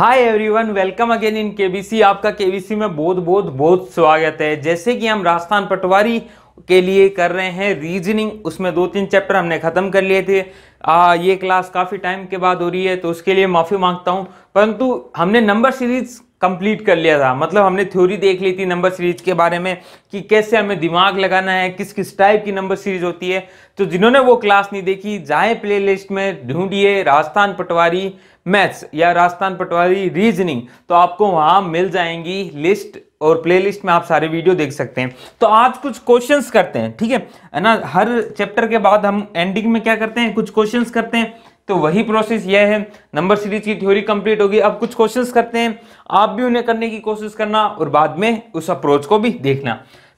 Hi everyone welcome again in KBC आपका KBC में बहुत बहुत बहुत स्वागत है। जैसे कि हम राजस्थान पटवारी के लिए कर रहे हैं रीजनिंग उसमें दो तीन चैप्टर हमने खत्म कर लिए थे। आ, ये क्लास काफ़ी टाइम के बाद हो रही है तो उसके लिए माफ़ी माँगता हूँ। परंतु हमने नंबर सीरीज़ कंप्लीट कर लिया था। मतलब हमने थ्योरी देख ली थी नंबर सीरीज़ के बारे में कि कैसे हमें दिमाग लगाना है किस किस टाइप की नंबर सीरीज़ होती है। तो जिन्होंने वो क्लास नहीं देखी जाए प्लेलिस्ट में ढूंढिए राजस्थान पटवारी। मैथ्स या राजस्थान पटवारी रीजनिंग तो आपको वहाँ मिल जाएँगी लिस्ट और प्लेलिस्ट में आप सारे वीडियो देख सकते हैं। तो आज कुछ क्वेश्चंस करते हैं, ठीक है? ना? हर चैप्टर के बाद हम एंडिंग में क्या करते हैं? कुछ क्वेश्चंस करते हैं। तो वही प्रोसेस यह है। नंबर सीरीज़ की थ्योरी कंप्लीट होगी। अब कुछ क्वेश्चंस करते हैं। आप भी उन्हें करने की कोशिश करना और बाद में उस अप्रोच को भी देखना।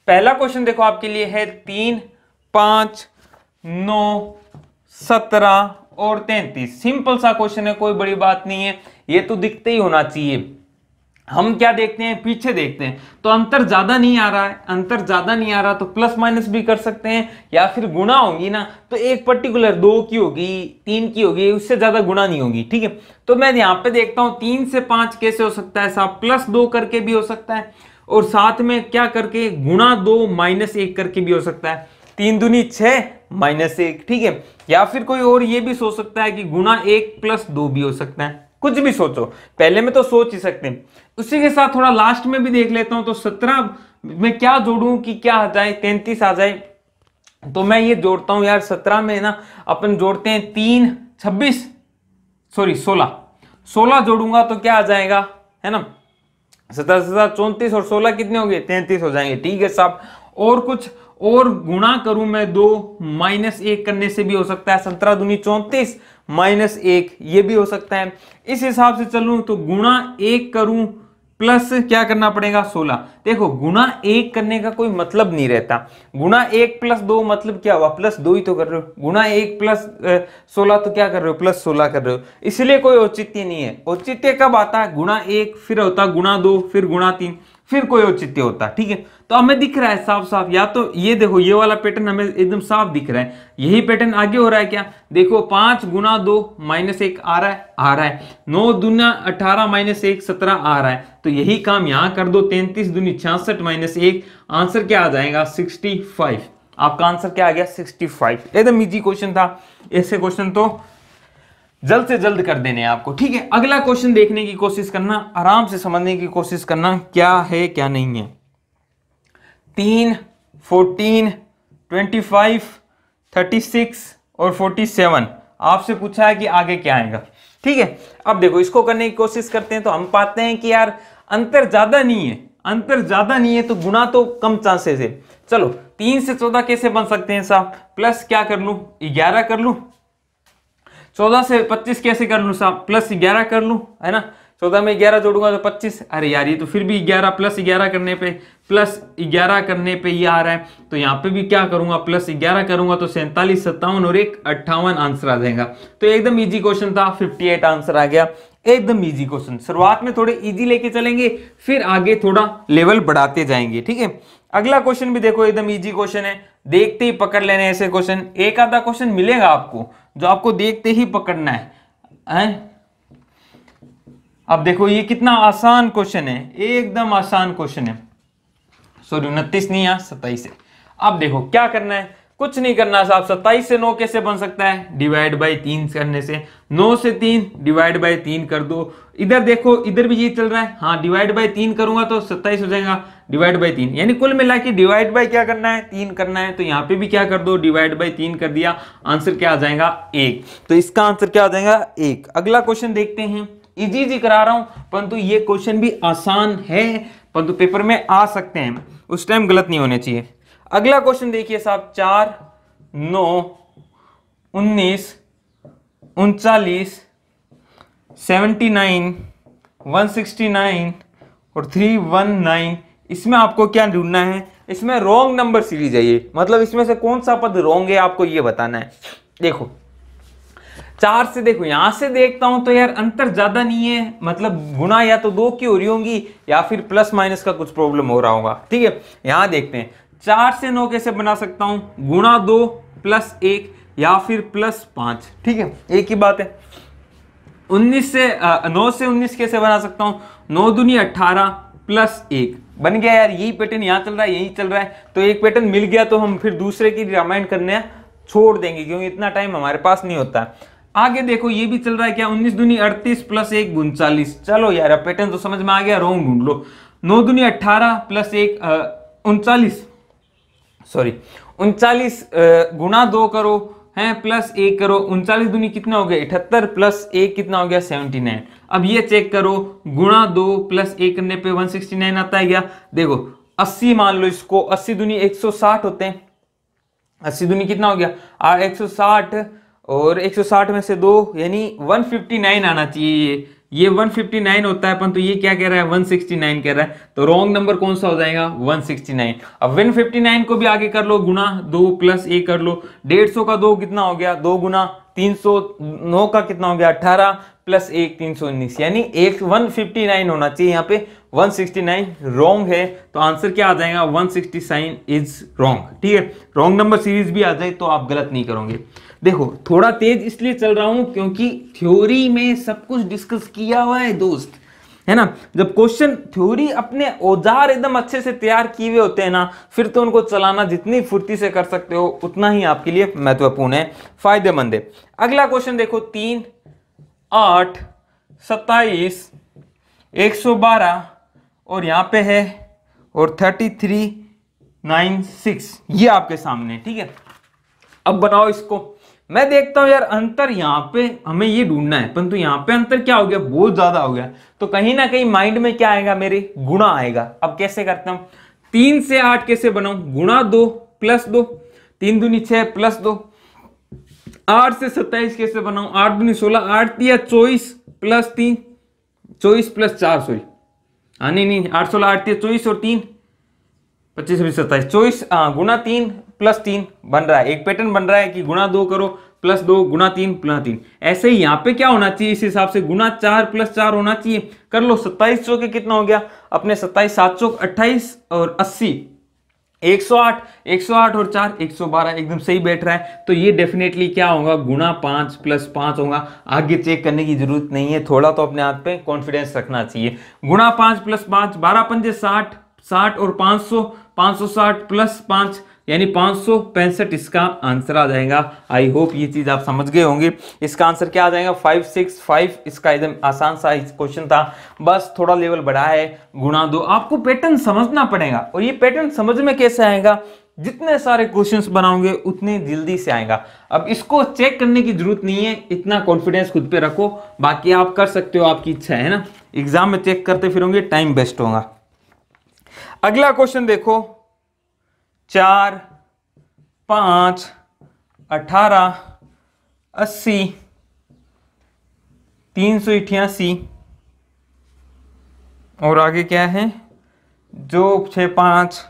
पहला क्वेश्चन देखो आपके लिए है तीन, पाँच, नौ, सत्रह और तैंतीस। सिंपल सा क्वेश्चन है, कोई बड़ी बात नहीं है। ये तो दिखते ही होना चाहिए। हम क्या देखते हैं? पीछे देखते हैं। तो अंतर ज़्यादा नहीं आ रहा है। अंतर ज़्यादा नहीं आ रहा तो प्लस माइनस भी कर सकते हैं, या फिर गुणा होगी ना तो एक पर्टिकुलर दो की होगी, तीन की होगी, उससे ज़्यादा गुणा नहीं होगी, ठीक है? तो मैं यहाँ पे देखता हूँ, तीन से पाँच कैसे हो सकता है साहब? प्लस दो करके भी हो सकता है, और साथ में क्या करके? गुणा दो माइनस एक करके भी हो सकता है। तीन दुनी छह माइनस एक, ठीक है? या फिर कोई और ये भी सोच सकता है कि गुणा एक प्लस दो भी हो सकता है। कुछ भी सोचो। पहले में तो सोच ही सकते हैं। उसी के साथ थोड़ा लास्ट में भी देख लेता हूँ तो सत्रह में क्या जोड़ू कि क्या आ जाए, तैंतीस आ जाए? तो मैं ये जोड़ता हूँ यार, सत्रह में ना अपन जोड़ते हैं तीन, छब्बीस सॉरी सोलह। सोलह जोड़ूँगा तो क्या आ जाएगा? है ना? सत्रह सत्रह, चौंतीस और सोलह कितने हो गए? तैंतीस हो जाएँगे। ठीक है साहब। और कुछ और गुणा करूँ मैं दो, माइनस एक करने से भी हो सकता है सत्रह दूनी चौंतीस, माइनस एक, ये भी हो सकता है। इस हिसाब से चलूँ तो गुणा एक करूँ प्लस क्या करना पड़ेगा? सोलह। देखो गुना एक करने का कोई मतलब नहीं रहता। गुना एक प्लस दो मतलब क्या हुआ? प्लस दो ही तो कर रहे हो। गुना एक प्लस सोलह तो क्या कर रहे हो? प्लस सोलह कर रहे हो। इसलिए कोई औचित्य नहीं है। औचित्य कब आता है? गुना एक, फिर होता गुना दो, फिर गुना तीन। फिर कोई औचित्य होता, ठीक है? तो हमें दिख रहा है साफ़ साफ़, या तो ये देखो, ये वाला पैटर्न हमें एकदम साफ़ दिख रहा है। यही पैटर्न आगे हो रहा है क्या? देखो, पाँच गुना दो माइनस एक आ रहा है, आ रहा है। नौ दुना अठारह माइनस एक सत्रह आ रहा है। तो यही काम यहाँ कर दो, तैंतीस दुनी छियासठ माइनस एक। आंसर क्या आ जाएगा? Sixty five. आपका आंसर क्या आ गया? Sixty five. एकदम इजी क्वेश्चन था। ऐसे क्वेश्चन तो जल्द से जल्द कर देने आपको, ठीक है? अगला क्वेश्चन देखने की कोशिश करना, आराम से समझने की कोशिश करना, क्या है, क्या नहीं है? तीन fourteen twenty five thirty six और फोर्टी सेवन आपसे पूछा है कि आगे क्या आएगा, ठीक है? अब देखो, इसको करने की कोशिश करते हैं तो हम पाते हैं कि यार, अंतर ज़्यादा नहीं है। अंतर ज़्यादा नहीं है तो गुना तो कम चांसेस है। चलो, तीन से चौदह कैसे बन सकते हैं साहब? प्लस क्या कर लू? ग्यारह कर लू? चौदह से पच्चीस कैसे कर लू प्लस ग्यारह कर लू, है ना? चौदह में ग्यारह जोड़ूँगा तो पच्चीस। अरे यार, ये तो फिर भी ग्यारह प्लस ग्यारह करने पे, प्लस ग्यारह करने पे ये आ रहा है। तो यहाँ पे भी क्या करूँगा? प्लस ग्यारह करूँगा तो सैंतालीस, सत्तावन और एक अट्ठावन आंसर आ जाएगा। तो एकदम इजी क्वेश्चन था फिफ्टी एट आंसर आ गया। एकदम इजी क्वेश्चन शुरुआत में थोड़े इजी लेके चलेंगे, फिर आगे थोड़ा लेवल बढ़ाते जाएँगे, ठीक है? अगला क्वेश्चन भी देखो, एकदम इजी क्वेश्चन है। देखते ही पकड़ लेने ऐसे क्वेश्चन एक आधा क्वेश्चन मिलेगा आपको। जो आपको देखते ही पकड़ना है, हैं? अब देखो ये कितना आसान क्वेश्चन है एकदम आसान क्वेश्चन है। सॉरी उनतीस नहीं है सत्ताईस है। अब देखो क्या करना है? कुछ नहीं करना, साहब। सत्ताईस से नौ कैसे बन सकता है? डिवाइड बाई तीन करने से। नौ से तीन डिवाइड बाई तीन कर दो। इधर देखो, इधर भी ये चल रहा है। हाँ डिवाइड बाई तीन करूँगा तो सत्ताईस हो जाएगा। डिवाइड बाई तीन। यानी कुल मिला के डिवाइड बाई क्या करना है? तीन करना है। तो यहाँ पे भी क्या कर दो? डिवाइड बाई तीन कर दिया। आंसर क्या आ जाएगा? एक। तो इसका आंसर क्या आ जाएगा? एक। अगला क्वेश्चन देखते हैं। इजी इजी करा रहा हूँ, परंतु ये क्वेश्चन भी आसान है, परंतु पेपर में आ सकते हैं। उस टाइम गलत नहीं होने चाहिए। अगला क्वेश्चन देखिए साहब, चार, नौ, उन्नीस, उनचालीस, seventy nine, one sixty nine और थ्री वन नाइन। इसमें आपको क्या ढूंढना है? इसमें रॉन्ग नंबर सीरीज़ है ये। मतलब इसमें से कौन सा पद रॉन्ग है, आपको ये बताना है। देखो, चार से देखो, यहाँ से देखता हूँ तो यार अंतर ज़्यादा नहीं है। मतलब गुना या तो दो की हो रही होंगी या फिर प्लस माइनस का कुछ प्रॉब्लम हो रहा होगा। ठीक है, यहाँ देखते हैं। चार से नौ कैसे बना सकता हूँ? गुणा दो प्लस एक, या फिर प्लस पाँच। ठीक है? एक ही बात है। उन्नीस से नौ से उन्नीस कैसे बना सकता हूँ? नौ दुनी अट्ठारह प्लस एक। बन गया यार, यही पैटर्न यहाँ चल रहा है, यही चल रहा है। तो एक पैटर्न मिल गया तो हम फिर दूसरे की रामायण करने छोड़ देंगे, क्योंकि इतना टाइम हमारे पास नहीं होता। आगे देखो, ये भी चल रहा है क्या? उन्नीस दुनी अड़तीस प्लस एक, उनचालीस। चलो यार पैटर्न तो समझ में आ गया रोंग ढूंढ लो। नौ दुनी अट्ठारह प्लस एक उनचालीस। सॉरी उनचालीस गुना दो करो, हैं प्लस एक करो, उनचालीस दुनी कितना हो गया? अठहत्तर प्लस एक कितना हो गया? Seventy nine. अब ये चेक करो, गुणा दो प्लस एक करने पे वन सिक्सटी नाइन आता है क्या? देखो, अस्सी मान लो इसको, अस्सी दुनी एक सौ साठ होते हैं। अस्सी दुनी कितना हो गया? एक सौ साठ, और एक सौ साठ में से दो, यानी वन फिफ्टी नाइन आना चाहिए ये। ये 159 होता है परंतु ये क्या कह रहा है? 169 कह रहा है। तो रॉन्ग नंबर कौन सा हो जाएगा? 169 अब 159 को भी आगे कर लो गुना दो प्लस ए कर लो। डेढ़ सौ का दो कितना हो गया? दो गुना तीन सौ नौ का कितना हो गया? अठारह प्लस एक तीन सौ उन्नीस। यानी एक 159 होना चाहिए। यहाँ पे 169 रॉन्ग है। तो आंसर क्या आ जाएगा? 169 इज़ रॉन्ग ठीक है? रॉन्ग नंबर सीरीज़ भी आ जाए तो आप गलत नहीं करोगे। देखो, थोड़ा तेज इसलिए चल रहा हूँ क्योंकि थ्योरी में सब कुछ डिस्कस किया हुआ है दोस्त। है ना? जब क्वेश्चन थ्योरी अपने औज़ार एकदम अच्छे से तैयार किए हुए होते हैं ना, फिर तो उनको चलाना जितनी फुर्ती से कर सकते हो, उतना ही आपके लिए महत्वपूर्ण है, फ़ायदेमंद है। अगला क्वेश्चन देखो, तीन, आठ, सत्ताईस, एक सौ बारह, और यहाँ पे है, और थर्टी थ्री नाइन सिक्स ये आपके सामने, ठीक है? अब बनाओ इसको। मैं देखता हूँ यार, अंतर यहाँ पे हमें ये ढूंढना है। परंतु यहाँ पे अंतर क्या हो गया? बहुत ज़्यादा हो गया। तो कहीं ना कहीं माइंड में क्या आएगा? मेरे गुणा आएगा। अब कैसे करता हूँ? तीन से आठ कैसे बनाऊ? गुणा दो प्लस दो। तीन दूनी छह प्लस दो। आठ से सत्ताईस कैसे बनाऊ? आठ दूनी सोलह, आठ दिया चौबीस प्लस तीन। चौबीस प्लस चार सॉरी हाँ नहीं नहीं, आठ सोलह, आठ दिया चौबीस और तीन। पच्चीस बीस सत्ताईस। चौबीस गुना तीन। प्लस तीन बन रहा है। एक पैटर्न बन रहा है कि गुना दो करो, प्लस दो गुना तीन, प्लस तीन। ऐसे ही यहाँ पे क्या होना चाहिए? इस हिसाब से गुना चार प्लस चार होना चाहिए। कर लो, सत्ताईस चौके कितना हो गया? अपने सत्ताईस, सात चौक अट्ठाईस और अस्सी। 108 108 और चार 112 एकदम सही बैठ रहा है। तो ये डेफिनेटली क्या होगा? गुना पाँच प्लस पाँच होगा। आगे चेक करने की ज़रूरत नहीं है। थोड़ा तो अपने हाथ पे कॉन्फिडेंस रखना चाहिए। गुना पाँच प्लस पाँच, बारह पंजे साठ साठ और पाँच सौ पाँच सौ साठ प्लस पाँच। यानी पाँच इसका आंसर आ जाएगा। आई होप ये चीज़ आप समझ गए होंगे। इसका आंसर क्या आ जाएगा? फाइव सिक्स फाइव इसका एकदम आसान सा क्वेश्चन था। बस थोड़ा लेवल बढ़ा है, गुणा दो। आपको पैटर्न समझना पड़ेगा। और ये पैटर्न समझ में कैसे आएगा? जितने सारे क्वेश्चंस बनाओगे, उतने जल्दी से आएगा। अब इसको चेक करने की ज़रूरत नहीं है। इतना कॉन्फिडेंस खुद पे रखो। बाकी आप कर सकते हो, आपकी इच्छा है ना? एग्ज़ाम में चेक करते फिरोगे टाइम बेस्ट होगा। अगला क्वेश्चन देखो। चार, पाँच, अठारह, अस्सी, तीन सौ अठासी और आगे क्या है? जो छ, पाँच,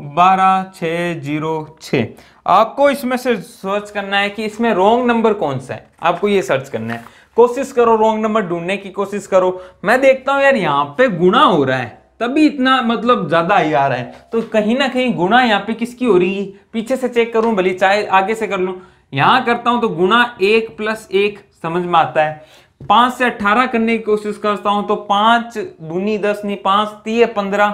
बारह, छ, ज़ीरो, छ। आपको इसमें से सर्च करना है कि इसमें रॉन्ग नंबर कौन सा है। आपको ये सर्च करना है। कोशिश करो रॉन्ग नंबर ढूँढने की, कोशिश करो। मैं देखता हूँ यार, यहाँ पे गुणा हो रहा है। तभी इतना मतलब ज़्यादा ही आ रहा है। तो कहीं ना कहीं गुणा यहाँ पे किसकी हो रही है? पीछे से चेक करूँ, भले चाहे आगे से कर लू। यहाँ करता हूँ तो गुणा एक प्लस एक समझ में आता है। पाँच से अठारह करने की कोशिश करता हूँ तो पाँच दूनी दस नहीं पाँच, तीय पंद्रह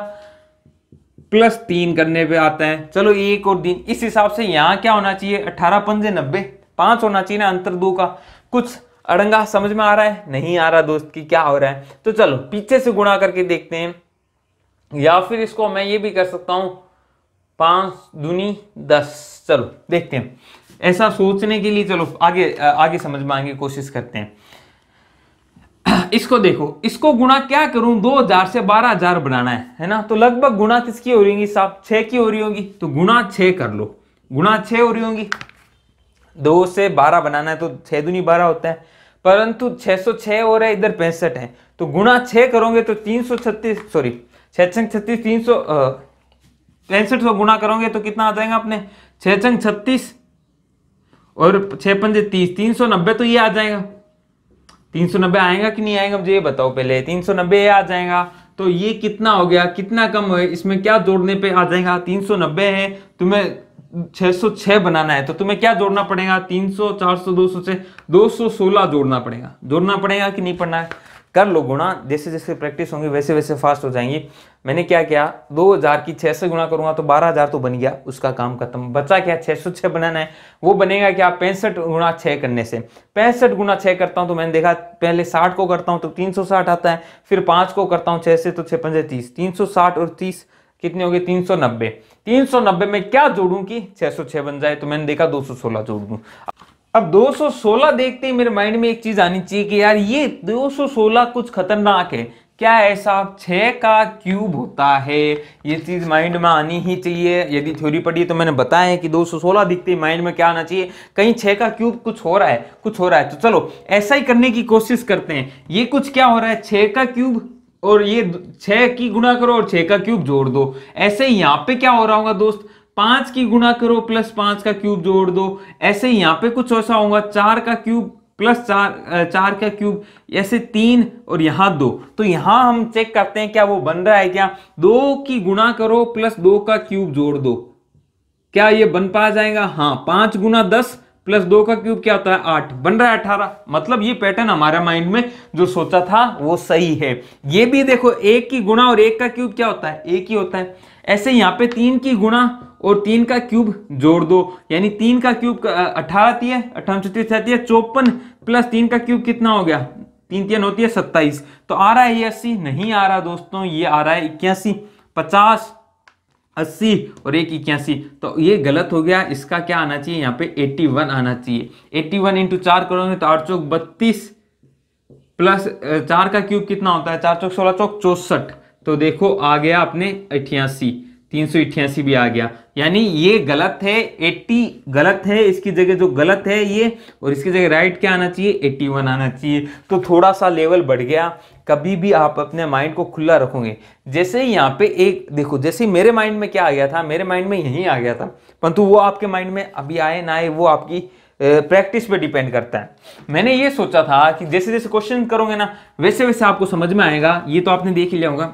प्लस तीन करने पे आता है। चलो एक और दिन। इस हिसाब से यहाँ क्या होना चाहिए? अठारह, पंजे, नब्बे। पाँच होना चाहिए ना अंतर दो का। कुछ अड़ंगा समझ में आ रहा है? नहीं आ रहा दोस्त की क्या हो रहा है? तो चलो, पीछे से गुणा करके देखते हैं। या फिर इसको मैं ये भी कर सकता हूँ, पाँच दूनी दस। चलो, देखते हैं। ऐसा सोचने के लिए चलो, आगे आगे समझ में आगे कोशिश करते हैं। इसको देखो, इसको गुणा क्या करूँ? दो हज़ार से बारह हज़ार बनाना है है ना? तो लगभग गुणा किसकी हो रही होगी साहब? छह की हो रही होगी। तो गुणा छह कर लो। गुणा छह हो रही होगी। दो से बारह बनाना है तो छह दूनी बारह होता है। परंतु छह सौ छह हो रहा है, इधर पैंसठ है। तो गुणा छह करोगे तो तीन सौ छत्तीस सॉरी छंग छत्तीस, तीन सौ पैंसठ सौ गुना करोगे तो कितना आ जाएगा अपने? छह छंग छत्तीस और छह पंजे तीस, तीन सौ नब्बे तो ये आ जाएगा। तीन सौ नब्बे आएगा कि नहीं आएगा? मुझे ये बताओ पहले। तीन सौ नब्बे ये आ जाएगा। तो ये कितना हो गया? कितना कम है इसमें क्या जोड़ने पे आ जाएगा? तीन सौ नब्बे है। तुम्हें 606 बनाना है। तो तुम्हें क्या जोड़ना पड़ेगा? 300 400 200 से 216 जोड़ना पड़ेगा। जोड़ना पड़ेगा कि नहीं पड़ना है? कर लो गुणा, जैसे जैसे प्रैक्टिस होंगी वैसे वैसे फास्ट हो जाएँगी। मैंने क्या किया 2000 की 6 से गुणा करूँगा तो 12000 तो बन गया, उसका काम खत्म। बचा क्या 606 बनाना है। वो बनेगा क्या, पैंसठ गुणा छः करने से। पैंसठ गुणा छः करता हूँ तो मैंने देखा, पहले 60 को करता हूँ तो 360 आता है, फिर पाँच को करता हूँ छह से तो छः पंजे तीस। तीन और तीस, कितने हो गए, तीन सौ में क्या जोड़ू की छह सौ छह बन जाए तो मैंने देखा दो सौ सोलह जोड़ दू। अब 216 देखते ही मेरे माइंड में एक चीज़ आनी चाहिए कि यार ये 216 कुछ खतरनाक है। क्या ऐसा छह का क्यूब होता है? ये चीज़ माइंड में आनी ही चाहिए। यदि थ्योरी पढ़ी तो मैंने बताया है कि 216 दिखते ही माइंड में क्या आना चाहिए। कहीं छह का क्यूब कुछ हो रहा है, कुछ हो रहा है। तो चलो, ऐसा ही करने की कोशिश करते हैं। ये कुछ क्या हो रहा है? छह का क्यूब और ये छह की गुणा करो और छह का क्यूब जोड़ दो। ऐसे ही यहाँ पे क्या हो रहा होगा दोस्त? पाँच की गुणा करो प्लस पाँच का क्यूब जोड़ दो। ऐसे यहाँ पे कुछ ऐसा होगा, चार का क्यूब प्लस चार चार का क्यूब ऐसे तीन और यहाँ दो। तो यहाँ हम चेक करते हैं क्या वो बन रहा है क्या। दो की गुणा करो प्लस दो का क्यूब जोड़ दो। क्या ये बन पा जाएगा? हाँ पाँच गुना दस प्लस दो का क्यूब क्या होता है? आठ। बन रहा है अठारह। मतलब ये पैटर्न हमारे माइंड में जो सोचा था, वो सही है। ये भी देखो, एक की गुणा और एक का क्यूब क्या होता है? एक ही होता है। ऐसे यहाँ पे तीन की गुणा और तीन का क्यूब जोड़ दो। यानी तीन का क्यूब अठारह थी है, अठारह छत्तीस है, चौपन प्लस तीन का क्यूब कितना हो गया? तीन तीन होती है, सत्ताईस। तो आ रहा है ये अस्सी, नहीं आ रहा दोस्तों, ये आ रहा है इक्यासी, पचास, अस्सी और एक इक्यासी। तो ये गलत हो गया, इसका क्या आना चाहिए? यहाँ पे एट्टी वन आना चाहिए। एट्टी वन इंटू चार करोगे तो आठ चौक बत्तीस प्लस चार का क्यूब कितना होता है? चार चौक सोलह, चौक चौसठ। तो देखो, आ गया अपने अठियासी। तीन सौ इक्यासी भी आ गया। यानी ये गलत है 80 गलत है, इसकी जगह जो गलत है ये, और इसकी जगह राइट क्या आना चाहिए? 81 आना चाहिए। तो थोड़ा सा लेवल बढ़ गया। कभी भी आप अपने माइंड को खुला रखोगे। जैसे यहाँ पे एक, देखो, जैसे मेरे माइंड में क्या आ गया था, मेरे माइंड में यही आ गया था, परंतु वो आपके माइंड में अभी आए ना आए, वो आपकी प्रैक्टिस पे डिपेंड करता है। मैंने ये सोचा था कि जैसे जैसे क्वेश्चन करोगे ना वैसे वैसे आपको समझ में आएगा। ये तो आपने देख ही लिया होगा।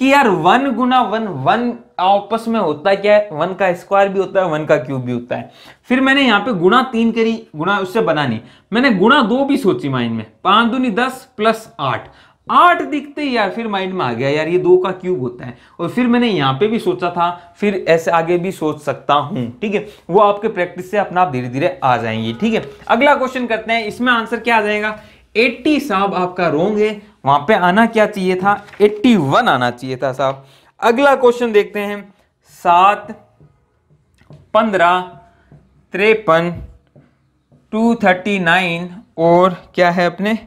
कि यार वन गुना वन वन आपस में होता क्या है? वन का स्क्वायर भी होता है, वन का क्यूब भी होता है। फिर मैंने यहाँ पे गुणा तीन करी, गुणा उससे बनानी मैंने गुणा दो भी सोची माइंड में। पाँच दूनी दस प्लस आठ। आठ दिखते ही यार फिर माइंड में आ गया यार, ये दो का क्यूब होता है। और फिर मैंने यहाँ पे भी सोचा था, फिर ऐसे आगे भी सोच सकता हूँ, ठीक है? वो आपके प्रैक्टिस से अपना आप धीरे धीरे आ जाएँगे, ठीक है? अगला क्वेश्चन करते हैं, इसमें आंसर क्या आ जाएगा? 80 साहब आपका रोंग है वहाँ पे आना क्या चाहिए था? 81 आना चाहिए था साहब। अगला क्वेश्चन देखते हैं। सात, पंद्रह, त्रेपन टू थर्टी नाइन और क्या है अपने?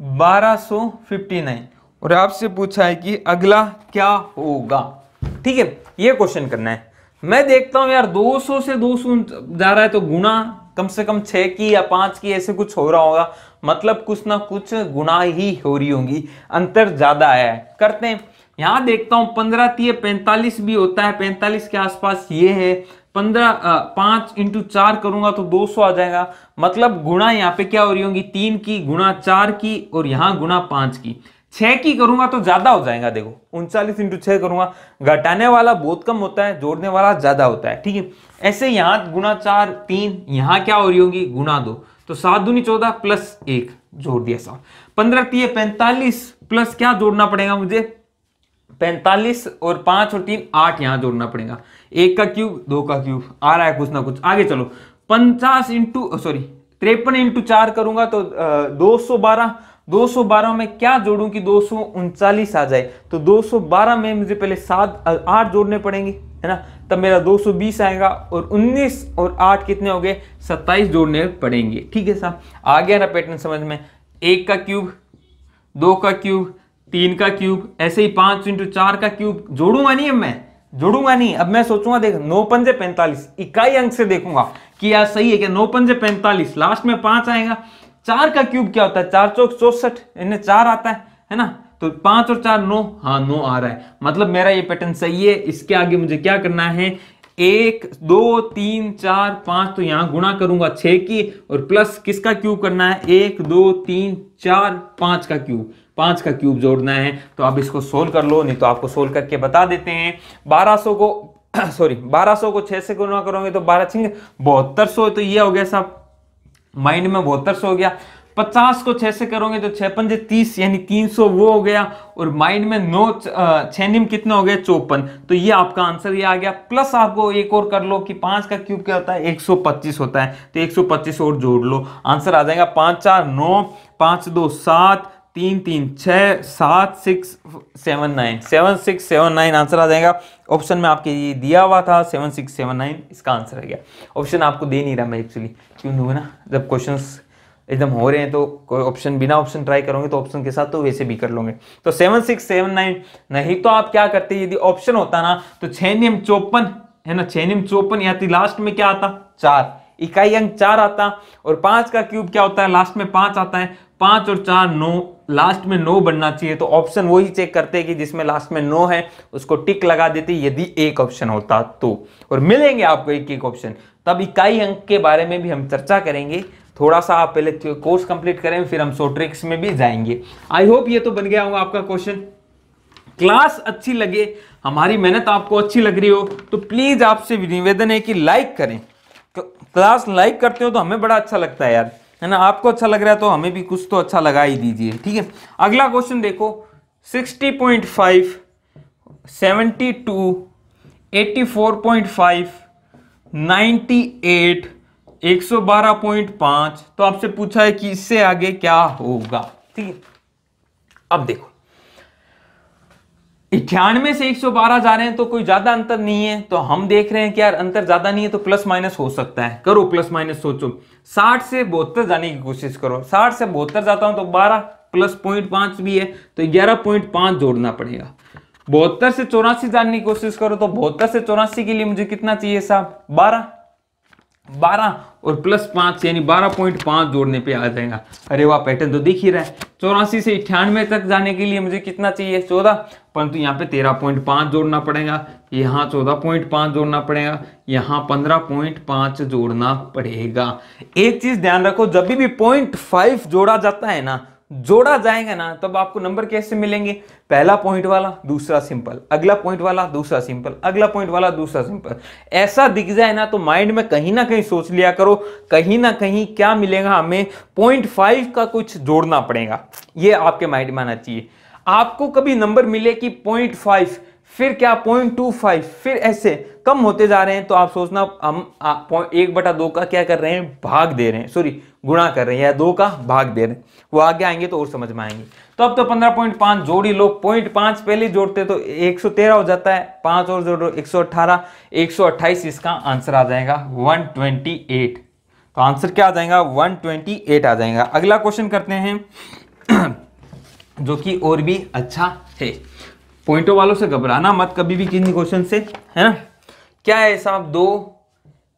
बारह सो फिफ्टी नाइन और आपसे पूछा है कि अगला क्या होगा? ठीक है, ये क्वेश्चन करना है। मैं देखता हूँ यार 200 से 200 जा रहा है तो गुना कम से कम छह की या पाँच की, ऐसे कुछ हो रहा होगा। मतलब कुछ ना कुछ गुना ही हो रही होंगी। अंतर ज़्यादा है। करते हैं। यहाँ देखता हूँ, पंद्रह तीय पैंतालीस भी होता है। पैंतालीस के आसपास ये है। पंद्रह पाँच इंटू चार करूँगा तो दो सौ आ जाएगा। मतलब गुणा यहाँ पे क्या हो रही होंगी? तीन की गुणा चार की और यहाँ गुणा पाँच की। छह की करूँगा तो ज़्यादा हो जाएगा, देखो। उनचालीस इंटू छह करूँगा। घटाने वाला बहुत कम होता है, जोड़ने वाला ज़्यादा होता है। ठीक है। ऐसे यहाँ गुणा चार, तीन, यहाँ क्या हो रही होंगी? गुणा दो। तो सात दूनी चौदह प्लस एक, जोड़ दिया सात। पंद्रह तीय पैंतालीस प्लस क्या जोड़ना पड़ेगा मुझे? पैंतालीस और पाँच और तीन, आठ यहाँ जोड़ना पड़ेगा। एक का क्यूब दो का क्यूब आ रहा है कुछ ना कुछ। आगे चलो। पंचास इंटू सॉरी त्रेपन इंटू चार करूँगा तो दो सौ बारह। 212 में क्या जोड़ूं कि दो आ जाए? तो 212 में मुझे पहले सात आठ जोड़ने पड़ेंगे, है ना? तब मेरा 220 आएगा और 19 और 8 कितने हो गए 27 जोड़ने पड़ेंगे। ठीक है साहब, आ गया ना पैटर्न समझ में। एक का क्यूब दो का क्यूब तीन का क्यूब ऐसे ही पाँच इंटू चार का क्यूब जोड़ूँगा नहीं अब मैं, जोड़ूँगा नहीं। अब मैं सोचूँगा, देख, नौ पंजे पैंतालीस। इकाई अंक से देखूँगा कि यार सही है क्या? नौ पंजे पैंतालीस लास्ट में पाँच आएगा। चार का क्यूब क्या होता है? चार चौक चौसठ, इन्हें चार आता है है ना? तो पाँच और चार, नो? हाँ नो आ रहा है। मतलब मेरा ये पैटर्न सही है, इसके आगे मुझे क्या करना है? एक, दो, तीन, चार, पाँच तो यहाँ गुणा करूँगा छह की, और प्लस किसका क्यूब करना है? एक, दो, तीन, चार, पाँच का क्यूब पाँच का क्यूब जोड़ना है। तो आप इसको सोल्व कर लो, नहीं तो आपको सोल्व करके बता देते हैं। बारह 1200 को सॉरी बारह 1200 को 6 से गुना करोगे तो बारह छिंग, बहत्तर सौ तो ये हो गया साहब। माइंड में बहत्तर सौ हो गया। पचास को छह से करोगे तो छह पंजे तीस, यानी तीन सौ वो हो गया, और माइंड में नौ छह निम कितना हो गया चौपन। तो ये आपका आंसर ये आ गया। प्लस आपको एक और कर लो कि पाँच का क्यूब क्या होता है? एक सौ पच्चीस होता है। तो एक सौ पच्चीस और जोड़ लो। आंसर आ जाएगा पाँच, चार, नौ, पाँच, दो, सात, तीन तीन छः सात, six, seven, nine. Seven, six, seven, nine answer आ जाएगा। ऑप्शन में आपके ये दिया हुआ था, सेवन, सिक्स, सेवन, नाइन, इसका आंसर आ गया। ऑप्शन आपको दे नहीं रहा मैं एक्चुअली क्यों दूँगा ना? जब क्वेश्चंस एकदम हो रहे हैं तो कोई ऑप्शन बिना ऑप्शन ट्राई करोगे तो ऑप्शन के साथ तो वैसे भी कर लोगे। तो सेवन सिक्स सेवन नाइन नहीं तो आप क्या करते यदि ऑप्शन होता ना तो छह नियम चौपन, है ना, छह नियम चौपन, या लास्ट में क्या आता? चार। इकाई अंक चार आता, और पाँच का क्यूब क्या होता है लास्ट में पाँच आता है। पाँच और चार नौ लास्ट में नो बनना चाहिए तो ऑप्शन वही चेक करते कि जिसमें लास्ट में नो है, उसको टिक लगा देते यदि एक ऑप्शन होता तो। और मिलेंगे आपको एक एक ऑप्शन तब इकाई अंक के बारे में भी हम चर्चा करेंगे। थोड़ा सा आप पहले कोर्स कंप्लीट करें, फिर हम सोट्रिक्स में भी जाएँगे। आई होप ये तो बन गया होगा आपका क्वेश्चन क्लास अच्छी लगे, हमारी मेहनत आपको अच्छी लग रही हो तो प्लीज़ आपसे निवेदन है कि लाइक करें। क्लास लाइक करते हो तो हमें बड़ा अच्छा लगता है यार, है ना? आपको अच्छा लग रहा है तो हमें भी कुछ तो अच्छा लगा ही दीजिए, ठीक है? अगला क्वेश्चन देखो 60.5 72 84.5 98 112.5 तो आपसे पूछा है कि इससे आगे क्या होगा? ठीक है। अब देखो। इक्यानवे से 112 जा रहे हैं तो कोई ज़्यादा अंतर नहीं है तो हम देख रहे हैं कि यार अंतर ज़्यादा नहीं है तो प्लस माइनस हो सकता है। करो प्लस माइनस सोचो। 60 से बहत्तर जाने की कोशिश करो। 60 से बहत्तर जाता हूँ तो 12 प्लस पॉइंट पाँच भी है तो ग्यारह पॉइंट पाँच जोड़ना पड़ेगा। बहत्तर से चौरासी जानने की कोशिश करो तो बहत्तर से चौरासी के लिए मुझे कितना चाहिए साहब? बारह। बारह और प्लस पाँच, यानी बारह पॉइंट पाँच जोड़ने पे आ जाएगा। अरे वाह पैटर्न तो दिख ही रहा है। चौरासी से अठानवे तक जाने के लिए मुझे कितना चाहिए? चौदह। परंतु यहाँ पे तेरह पॉइंट पाँच जोड़ना पड़ेगा। यहाँ चौदह पॉइंट पाँच जोड़ना पड़ेगा। यहाँ पंद्रह पॉइंट पाँच जोड़ना पड़ेगा। एक चीज़ ध्यान रखो, जब भी पॉइंट फाइव जोड़ा जाता है ना जोड़ा जाएगा ना, तब आपको नंबर कैसे मिलेंगे? पहला पॉइंट वाला, दूसरा सिंपल अगला पॉइंट वाला, दूसरा सिंपल अगला पॉइंट वाला, दूसरा सिंपल ऐसा दिख जाए ना तो माइंड में कहीं ना कहीं सोच लिया करो, कहीं ना कहीं क्या मिलेगा हमें? पॉइंट फाइव का कुछ जोड़ना पड़ेगा। ये आपके माइंड में आना चाहिए। आपको कभी नंबर मिले कि पॉइंट फाइव फिर क्या पॉइंट टू फाइव फिर ऐसे कम होते जा रहे हैं तो आप सोचना, हम एक बटा दो का क्या कर रहे हैं? भाग दे रहे हैं। सॉरी गुणा कर रहे हैं या दो का भाग दे रहे हैं। वो आगे आएँगे तो और समझ में आएँगे। तो अब तो पंद्रह पॉइंट पाँच, जोड़ी लो पॉइंट पाँच पहले जोड़ते तो एक सौ तेरह हो जाता है। पाँच और जोड़ो, एक सौ अठारह, एक सौ अट्ठाईस, इसका आंसर आ जाएगा वन ट्वेंटी एट तो आंसर क्या आ जाएगा? वन ट्वेंटी एट आ जाएगा। अगला क्वेश्चन करते हैं, जो कि और भी अच्छा है। पॉइंटों वालों से घबराना मत, कभी भी किसी क्वेश्चन से, है ना? क्या है साहब? दो,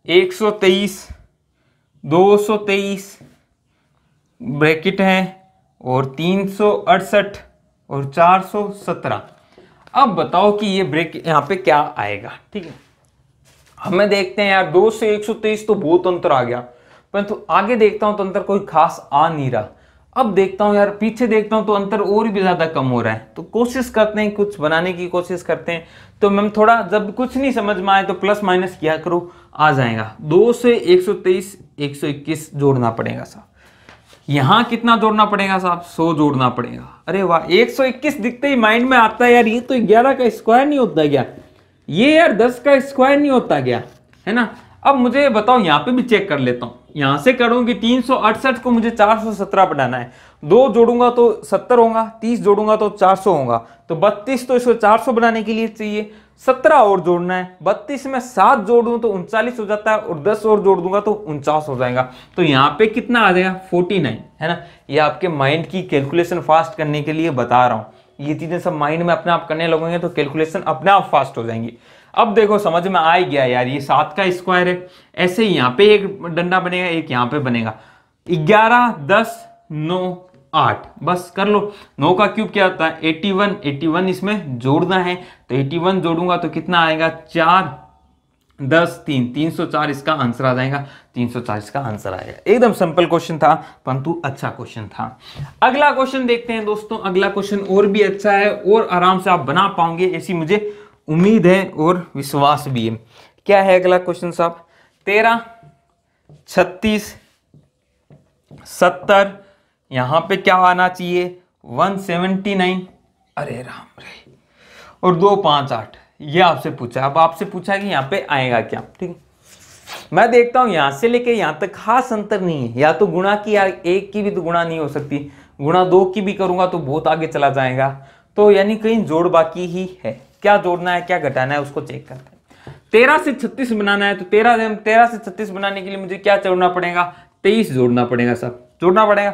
एक सौ तेईस दो सौ तेईस ब्रैकेट है और तीन सौ अड़सठ और चार सौ सत्रह। अब बताओ कि ये ब्रेक यहाँ पे क्या आएगा, ठीक है? हमें देखते हैं यार, दो से एक सौ तेईस तो बहुत अंतर आ गया परंतु तो आगे देखता हूँ तो अंतर कोई खास आ नहीं रहा। अब देखता हूँ यार, पीछे देखता हूँ तो अंतर और भी ज़्यादा कम हो रहा है तो कोशिश करते हैं, कुछ बनाने की कोशिश करते हैं। तो मैम, थोड़ा जब कुछ नहीं समझ में आए तो प्लस माइनस किया करो, आ जाएगा। दो से एक सौ तेईस एक सौ इक्कीस जोड़ना पड़ेगा साहब। यहाँ कितना जोड़ना पड़ेगा साहब? सो जोड़ना पड़ेगा। अरे वाह, एक सौ इक्कीस दिखते ही माइंड में आता है यार, ये तो ग्यारह का स्क्वायर नहीं होता गया ये यार दस का स्क्वायर नहीं होता गया है ना? अब मुझे बताओ, यहाँ पे भी चेक कर लेता हूँ। यहाँ से करूँगी तीन को मुझे 417 बनाना है। दो जोड़ूँगा तो 70 होगा 30 जोड़ूँगा तो 400 होगा। तो 32 तो इसको 400 बनाने के लिए चाहिए। 17 और जोड़ना है 32 में सात जोड़ू तो उनचालीस हो जाता है और 10 और जोड़ दूँगा तो उनचास हो जाएगा। तो यहाँ पे कितना आ जाएगा? 49 है ना? ये आपके माइंड की कैलकुलेशन फास्ट करने के लिए बता रहा हूँ। ये चीज़ें सब माइंड में अपने आप करने लगोगे तो कैलकुलेशन अपने आप फास्ट हो जाएँगी। अब देखो, समझ में आ गया यार, ये सात का स्क्वायर है। ऐसे ही यहाँ पे एक डंडा बनेगा, एक यहाँ पे बनेगा। ग्यारह, दस, नौ, आठ, बस कर लो। नौ का क्यूब क्या होता है? एटी वन एटी वन इसमें जोड़ना है। तो एटी वन जोड़ूँगा तो कितना आएगा? चार, दस, तीन तीन सौ चार इसका आंसर आ जाएगा। तीन सौ चार इसका आंसर आएगा एकदम सिंपल क्वेश्चन था, परंतु अच्छा क्वेश्चन था। अगला क्वेश्चन देखते हैं दोस्तों। अगला क्वेश्चन और भी अच्छा है, और आराम से आप बना पाओगे, ऐसी मुझे उम्मीद है और विश्वास भी है। क्या है अगला क्वेश्चन साहब? तेरह, छत्तीस, सत्तर, यहाँ पे क्या आना चाहिए? वन सेवेंटी नाइन अरे राम रे। और दो, पाँच, आठ। ये आपसे पूछा अब आपसे पूछा कि यहाँ पे आएगा क्या? ठीक है। मैं देखता हूँ यहाँ से लेके यहाँ तक। खास अंतर नहीं है। या तो गुणा की या एक की भी तो गुणा नहीं हो सकती। गुणा दो की भी करूँगा तो बहुत आगे चला जाएगा। तो यानी कहीं जोड़ बाकी ही है। क्या जोड़ना है, क्या घटाना है, उसको चेक करते हैं। तेरह से छत्तीस बनाना है तो तेरह तेरह से छत्तीस बनाने के लिए मुझे क्या जोड़ना पड़ेगा? तेईस जोड़ना पड़ेगा सब जोड़ना पड़ेगा।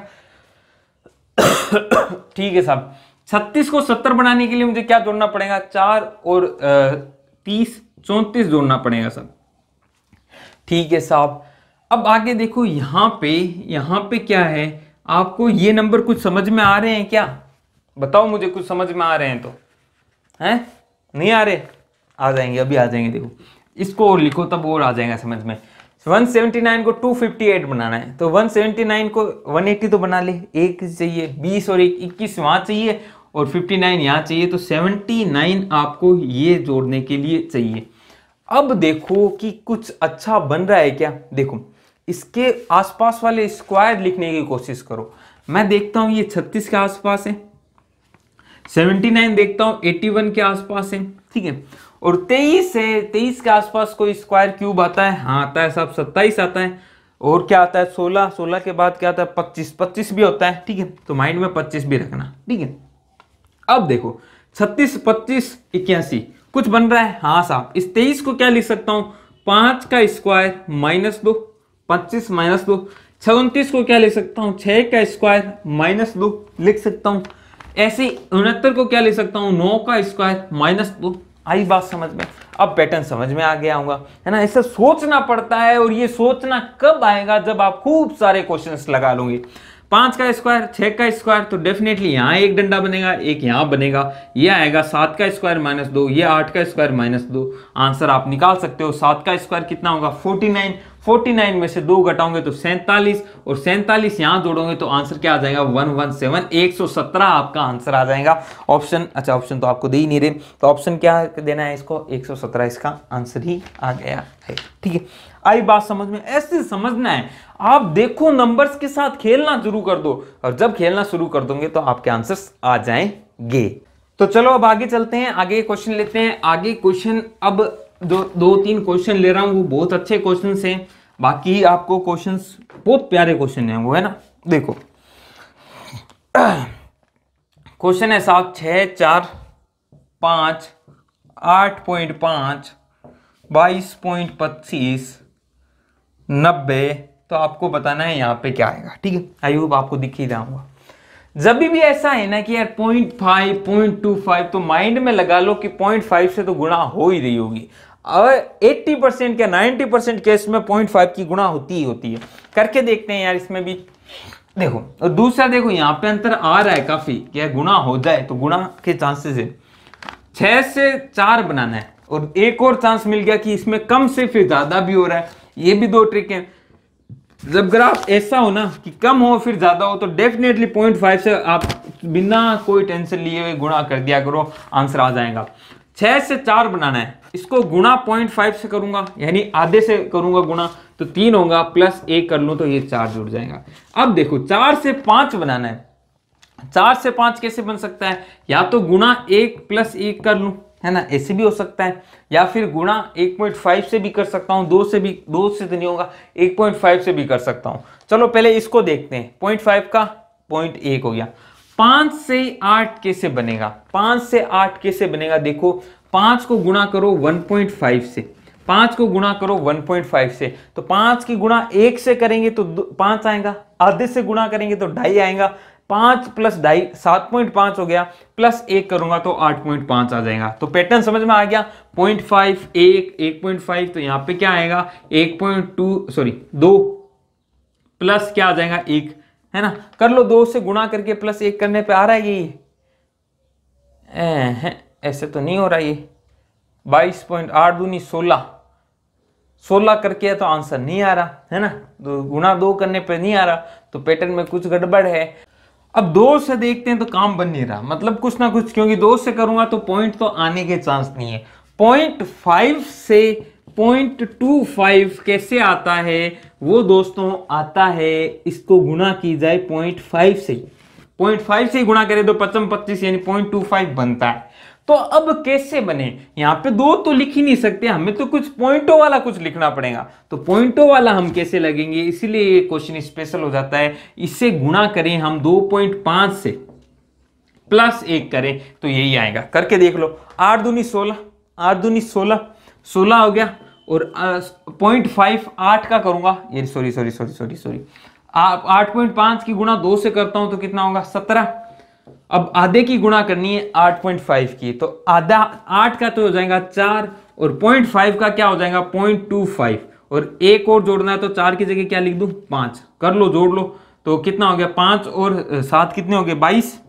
ठीक है साहब छत्तीस को सत्तर बनाने के लिए मुझे क्या जोड़ना पड़ेगा? चार और तीस, चौंतीस जोड़ना पड़ेगा सब ठीक है, साहब। अब आगे देखो, यहाँ पे यहाँ पे क्या है? आपको ये नंबर कुछ समझ में आ रहे हैं क्या? बताओ मुझे कुछ समझ में आ रहे हैं तो। हैं? नहीं आ रहे? आ जाएँगे, अभी आ जाएँगे, देखो। इसको लिखो, तब और आ जाएगा समझ में। 179 को 258 बनाना है तो 179 को 180 तो बना ले। एक चाहिए 20 और एक, इक्कीस वहाँ चाहिए और 59 यहाँ चाहिए तो 79 आपको ये जोड़ने के लिए चाहिए। अब देखो कि कुछ अच्छा बन रहा है क्या? देखो, इसके आसपास वाले स्क्वायर लिखने की कोशिश करो। मैं देखता हूँ ये 36 के आसपास है। 79 देखता हूँ 81 के आसपास है, ठीक है? और 23 है 23 के आसपास कोई स्क्वायर क्यूब आता है? हाँ आता है, सब 27 आता है। और क्या आता है? 16 16 के बाद क्या आता है? 25 25 भी होता है, ठीक है? तो माइंड में 25 भी रखना, ठीक है? अब देखो 36 25 इक्यासी, कुछ बन रहा है? हाँ साहब, इस 23 को क्या लिख सकता हूँ? पाँच का स्क्वायर माइनस दो, पच्चीस माइनस दो छत्तीस को क्या लिख सकता हूँ? छह का स्क्वायर माइनस दो लिख सकता हूँ। ऐसे उनहत्तर को क्या लिख सकता हूँ? नौ का स्क्वायर माइनस दो। आई बात समझ में। अब पैटर्न समझ में आ गया होगा, है ना? ऐसा सोचना पड़ता है और ये सोचना कब आएगा जब आप खूब सारे क्वेश्चंस लगा लोगे। पाँच का स्क्वायर छह का स्क्वायर तो डेफिनेटली यहाँ एक डंडा बनेगा, एक यहाँ बनेगा। ये आएगा सात का स्क्वायर माइनस दो, ये आठ का स्क्वायर माइनस दो। आंसर आप निकाल सकते हो। सात का स्क्वायर कितना होगा? फोर्टी नाइन 49 में से दो घटाओगे तो सैंतालीस, और सैंतालीस यहाँ जोड़ोगे तो आंसर क्या आ जाएगा? 117 117 आपका आंसर आ जाएगा। ऑप्शन अच्छा ऑप्शन तो आपको दे ही नहीं रहे। तो ऑप्शन क्या देना है इसको? 117 इसका आंसर ही आ गया है। ठीक है, आई बात समझ में, ऐसे समझना है। आप देखो नंबर्स के साथ खेलना शुरू कर दो, और जब खेलना शुरू कर दोगे तो आपके आंसर्स आ जाएँगे। तो चलो, अब आगे चलते हैं, आगे क्वेश्चन लेते हैं। आगे क्वेश्चन अब दो दो, तीन क्वेश्चन ले रहा हूँ, वो बहुत अच्छे क्वेश्चन हैं। बाकी आपको क्वेश्चन बहुत प्यारे क्वेश्चन हैं, वो है ना? देखो। क्वेश्चन है साहब छ चार, पाँच, आठ पॉइंट पाँच, बाईस पॉइंट पच्चीस, नब्बे। तो आपको बताना है यहाँ पे क्या आएगा, ठीक है? आई होप आपको दिख ही जाऊँगा जब भी ऐसा है ना कि यार point five point two five तो माइंड में लगा लो कि पॉइंट फाइव से तो गुणा हो ही रही होगी। और 80 परसेंट या 90 परसेंट केस में पॉइंट फाइव की गुणा होती ही होती है। करके देखते हैं यार, इसमें भी। देखो, और दूसरा देखो, यहाँ पे अंतर आ रहा है काफ़ी क्या गुणा हो जाए तो गुणा के चांसेस है। छह से चार बनाना है, और एक और चांस मिल गया कि इसमें कम से फिर ज़्यादा भी हो रहा है। ये भी दो ट्रिक है। जब ग्राफ ऐसा हो ना, कि कम हो, फिर ज़्यादा हो तो डेफिनेटली पॉइंट फाइव से आप बिना कोई टेंशन लिए हुए गुणा कर दिया करो आंसर आ जाएगा। छह से चार बनाना है। इसको गुणा पॉइंट फाइव से करूँगा, यानी आधे से करूँगा गुणा तो तीन होगा प्लस एक कर लू तो ये चार जुड़ जाएगा। अब देखो, चार से पाँच बनाना है। चार से पाँच कैसे बन सकता है? या तो गुणा एक प्लस एक कर लू, है ना? ऐसे भी हो सकता है। या फिर गुणा 1.5 से भी कर सकता हूँ, दो से भी, दो से तो नहीं होगा 1.5 से भी कर सकता हूँ। चलो, पहले इसको देखते हैं। पॉइंट फाइव का पॉइंट एक हो गया। पाँच से आठ कैसे बनेगा। पाँच से आठ कैसे बनेगा, देखो, पाँच को गुणा करो 1.5 से। पाँच को गुणा करो 1.5 से। तो पाँच की गुणा एक से करेंगे तो पाँच आएगा, आधे से गुणा करेंगे तो ढाई आएगा। पाँच प्लस ढाई, सात पॉइंट पाँच हो गया प्लस एक करूँगा तो आठ पॉइंट पाँच आ जाएगा। तो पैटर्न समझ में आ गया? पॉइंट फाइव, एक एक पॉइंट फाइव तो यहाँ पे क्या आएगा? एक पॉइंट टू सॉरी दो प्लस क्या आ जाएगा? एक है ना? कर लो, दो से गुणा करके प्लस एक करने पे आ रहा है ये ऐसे तो नहीं हो रहा ये। बाईस पॉइंट आठ दूनी सोलह। सोलह करके तो आंसर नहीं आ रहा, है ना? तो गुना दो करने पे नहीं आ रहा तो पैटर्न में कुछ गड़बड़ है। अब दो से देखते हैं तो काम बन नहीं रहा। मतलब कुछ ना कुछ, क्योंकि दो से करूँगा तो पॉइंट तो आने के चांस नहीं है। पॉइंट फाइव से पॉइंट टू फाइव कैसे आता है? वो दोस्तों आता है, इसको गुना की जाए पॉइंट फाइव से पॉइंट फाइव से गुणा करें तो पचम पच्चीस यानी पॉइंट टू फाइव बनता है। तो अब कैसे बने? यहाँ पे दो तो लिख ही नहीं सकते, हमें तो कुछ पॉइंटों वाला कुछ लिखना पड़ेगा। तो पॉइंटों वाला हम कैसे लगेंगे? इसीलिए ये क्वेश्चन स्पेशल हो जाता है। इससे गुणा करें हम 2.5 से। प्लस एक करें तो यही आएगा। करके देख लो। आठ दूनी सोलह, आठ दूनी सोलह सोलह हो गया। और पॉइंट फाइव आठ का करूँगा। ये sorry sorry sorry sorry sorry आठ पॉइंट पाँच की गुणा दो से करता हूँ तो कितना होगा? सत्रह। अब आधे की गुणा करनी है 8.5 की। तो आधा, आठ का तो हो जाएगा चार और पॉइंट फाइव का क्या हो जाएगा? पॉइंट टू फाइव और एक और जोड़ना है तो चार की जगह क्या लिख दू? पाँच। कर लो, जोड़ लो। तो कितना हो गया? पाँच और सात कितने हो गए? बाईस।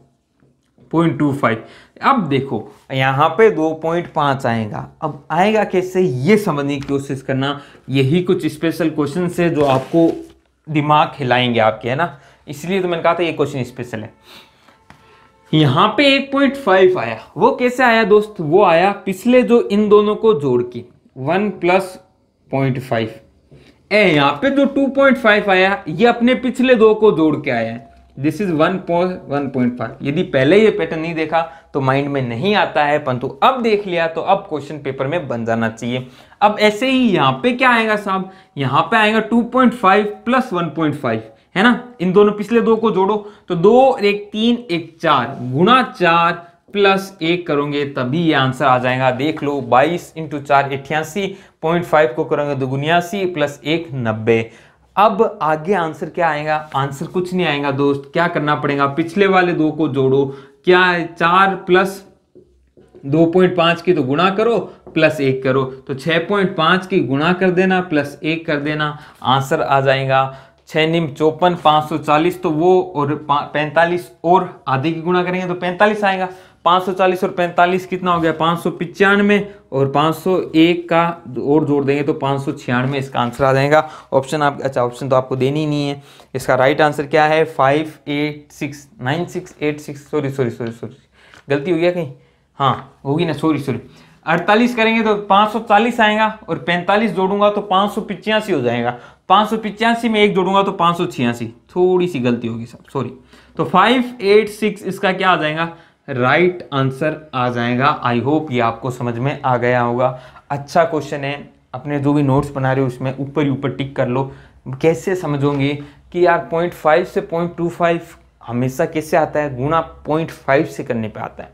पॉइंट टू फाइव अब देखो, यहाँ पे दो पॉइंट पाँच आएगा। अब आएगा कैसे? ये समझने की कोशिश करना। यही कुछ स्पेशल क्वेश्चन है जो आपको दिमाग हिलाएँगे आपके, है ना? इसलिए तो मैंने कहा था ये क्वेश्चन स्पेशल है। यहाँ पे 1.5 आया। वो कैसे आया दोस्त? वो आया पिछले जो इन दोनों को जोड़ के। वन प्लस पॉइंट फाइव ए, यहाँ पे जो 2.5 आया, ये अपने पिछले दो को जोड़ के आया है। This is one one point five यदि पहले ये पैटर्न नहीं देखा तो माइंड में नहीं आता है, परंतु अब देख लिया तो अब क्वेश्चन पेपर में बन जाना चाहिए। अब ऐसे ही यहाँ पे क्या आएगा साहब? यहाँ पे आएगा 2.5 प्लस 1.5 है ना? इन दोनों पिछले दो को जोड़ो तो दो, एक, तीन, एक, चार, गुणा चार प्लस एक करोगे, तभी ये आंसर आ जाएगा। देख लो 22 इंटू चार, अठियासी पॉइंट फाइव को करोगे तो गुनियासी प्लस एक, नब्बे। अब आगे आंसर क्या आएगा? आंसर कुछ नहीं आएगा दोस्त। क्या करना पड़ेगा? पिछले वाले दो को जोड़ो। क्या है? चार प्लस दो पॉइंट पाँच की तो गुणा करो, प्लस एक करो। तो छह पॉइंट पाँच की गुणा कर देना, प्लस एक कर देना। आंसर आ जाएगा छः निम चौपन, पाँच सौ चालीस। तो वो और पैंतालीस और आधे की गुणा करेंगे तो पैंतालीस आएगा। पाँच सौ चालीस और पैंतालीस कितना हो गया? पाँच सौ पिचानवे। और पाँच सौ एक का और जोड़ देंगे तो पाँच सौ छियानवे इसका आंसर आ जाएगा। ऑप्शन आप अच्छा ऑप्शन तो आपको देनी ही नहीं है। इसका राइट आंसर क्या है? Five eight six, nine six eight six sorry sorry sorry sorry गलती हो गया कहीं? हाँ होगी ना सॉरी सॉरी अड़तालीस करेंगे तो पाँच सौ चालीस आएगा और पैंतालीस जोड़ूँगा तो पाँच सौ पिचासी हो जाएगा। पाँच सौ पिचासी में एक जोड़ूँगा तो पाँच सौ छियासी। थोड़ी सी गलती होगी सब सॉरी तो फाइव एट सिक्स इसका क्या आ जाएगा? राइट आंसर आ जाएगा। आई होप ये आपको समझ में आ गया होगा। अच्छा क्वेश्चन है, अपने जो भी नोट्स बना रहे हो उसमें ऊपर ही ऊपर टिक कर लो। कैसे समझोगे कि यार पॉइंट फाइव से पॉइंट टू फाइव हमेशा कैसे आता है? गुणा पॉइंट फाइव से करने पे आता है।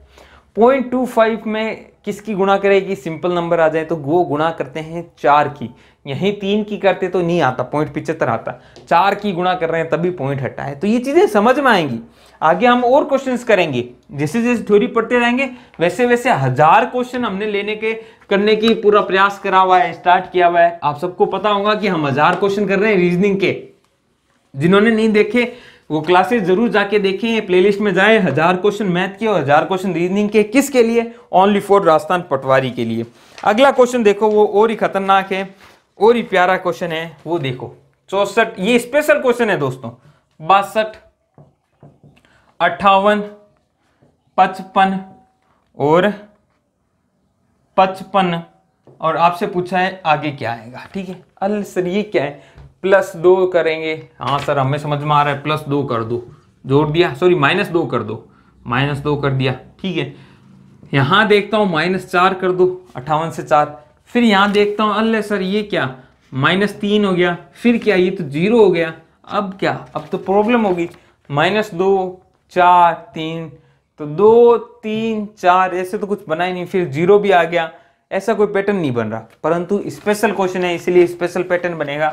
पॉइंट टू फाइव में किसकी गुणा करेगी? सिंपल नंबर आ जाए तो वो गुणा करते हैं चार की। यहीं तीन की करते तो नहीं आता पॉइंट पिछहत्तर आता। चार की गुणा कर रहे हैं तभी पॉइंट हटा है तो ये चीज़ें समझ में आएँगी। आगे हम और क्वेश्चंस करेंगे। जैसे जैसे थ्योरी पढ़ते रहेंगे, वैसे वैसे हज़ार क्वेश्चन हमने लेने के, करने की पूरा प्रयास करा हुआ है स्टार्ट किया हुआ है। आप सबको पता होगा कि हम हज़ार क्वेश्चन कर रहे हैं रीजनिंग के। जिन्होंने नहीं देखे वो क्लासेस ज़रूर जाके देखें प्लेलिस्ट में जाए, हज़ार क्वेश्चन मैथ के और हज़ार क्वेश्चन रीजनिंग के। किसके लिए? ओनली फॉर राजस्थान पटवारी के लिए। अगला क्वेश्चन देखो, वो और ही खतरनाक है, और ही प्यारा क्वेश्चन है, वो देखो। चौसठ, ये स्पेशल क्वेश्चन है दोस्तों। बासठ, अट्ठावन, पचपन और पचपन। और आपसे पूछा है, आगे क्या आएगा? ठीक है। अल सर, ये क्या है? प्लस दो करेंगे। हाँ सर, हमें समझ में आ रहा है, प्लस दो कर दो। जोड़ दिया, सॉरी, माइनस दो कर दो। माइनस दो कर दिया, ठीक है। यहाँ देखता हूँ, माइनस चार कर दो, अट्ठावन से चार। फिर यहाँ देखता हूँ, अल्ले, सर, ये क्या? माइनस तीन हो गया, फिर क्या, ये तो ज़ीरो हो गया। अब क्या? अब तो प्रॉब्लम होगी। माइनस दो, चार, तीन तो दो, तीन, चार, ऐसे तो कुछ बना ही नहीं। फिर ज़ीरो भी आ गया। ऐसा कोई पैटर्न नहीं बन रहा। परंतु स्पेशल क्वेश्चन है, इसलिए स्पेशल पैटर्न बनेगा।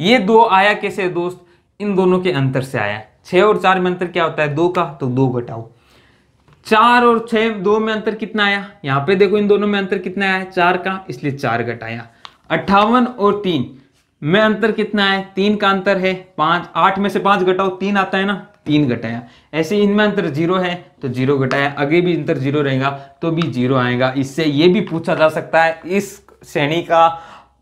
ये दो आया कैसे दोस्त? इन दोनों के अंतर से आया। छह और चार में अंतर क्या होता है? दो का तो दो घटाओ। चार और छह, दो में अंतर कितना आया? यहाँ पे देखो इन दोनों में अंतर कितना आया? चार का, इसलिए चार घटाया। अट्ठावन और तीन, में अंतर कितना है? तीन का अंतर है पाँच। आठ में से पाँच घटाओ, तीन आता है ना? तीन घटाया। ऐसे इनमें अंतर ज़ीरो है तो ज़ीरो घटाया। आगे भी अंतर ज़ीरो रहेगा तो भी ज़ीरो आएगा। इससे ये भी पूछा जा सकता है, इस श्रेणी का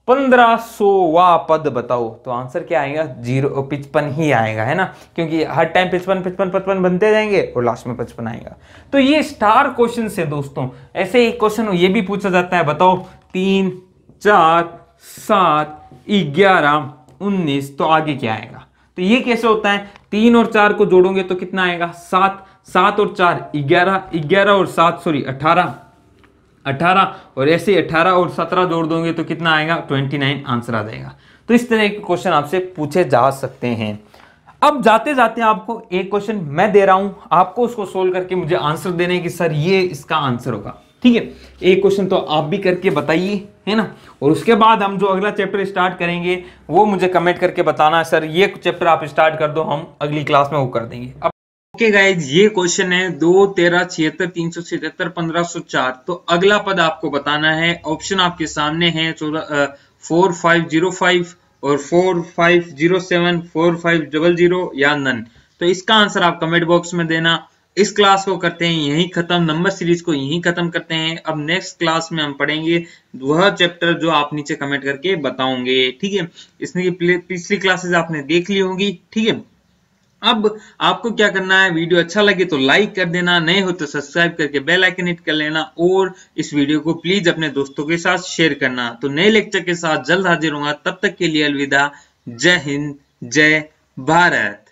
पंद्रह सोवा पद बताओ। तो आंसर क्या आएगा? ज़ीरो पिचपन ही आएगा, है ना? क्योंकि हर टाइम पिचपन पिचपन, पचपन बनते जाएँगे और लास्ट में पचपन आएगा। तो ये स्टार क्वेश्चन से दोस्तों, ऐसे एक क्वेश्चन ये भी पूछा जाता है, बताओ। तीन, चार, सात, ग्यारह, उन्नीस तो आगे क्या आएगा? तो ये कैसे होता है? तीन और चार को जोड़ोगे तो कितना आएगा? सात सात और चार, ग्यारह ग्यारह और सात सॉरी अठारह। अठारह, और ऐसे अठारह और सत्रह जोड़ दोगे तो कितना आएगा? ट्वेंटी नाइन आंसर आ जाएगा। तो इस तरह के क्वेश्चन आपसे पूछे जा सकते हैं। अब जाते जाते आपको एक क्वेश्चन मैं दे रहा हूँ। आपको उसको सोल्व करके मुझे आंसर देने की सर ये इसका आंसर होगा। ठीक है? एक क्वेश्चन तो आप भी करके बताइए, है ना? और उसके बाद हम जो अगला चैप्टर स्टार्ट करेंगे, वो मुझे कमेंट करके बताना सर ये चैप्टर आप स्टार्ट कर दो, हम अगली क्लास में वो कर देंगे। अब ओके गाइज़ ये क्वेश्चन है दो, तेरह, छिहत्तर, तीन सौ छिहत्तर, पंद्रह सौ चार। तो अगला पद आपको बताना है। ऑप्शन आपके सामने है, चौदह फोर, फाइव, ज़ीरो, फाइव और four, five, zero, seven, four, five, double zero या नन। तो इसका आंसर आप कमेंट बॉक्स में देना। इस क्लास को करते हैं, यहीं खत्म। नंबर सीरीज़ को यहीं खत्म करते हैं। अब नेक्स्ट क्लास में हम पढ़ेंगे वह चैप्टर जो आप नीचे कमेंट करके बताओगे। ठीक है? इसमें पिछली क्लासेस आपने देख ली होंगी। ठीक है? अब आपको क्या करना है? वीडियो अच्छा लगे तो लाइक कर देना, नए हो तो सब्सक्राइब करके बेल आइकन हिट कर लेना और इस वीडियो को प्लीज़ अपने दोस्तों के साथ शेयर करना। तो नए लेक्चर के साथ जल्द हाजिर होगा। तब तक के लिए अलविदा। जय हिंद, जय भारत।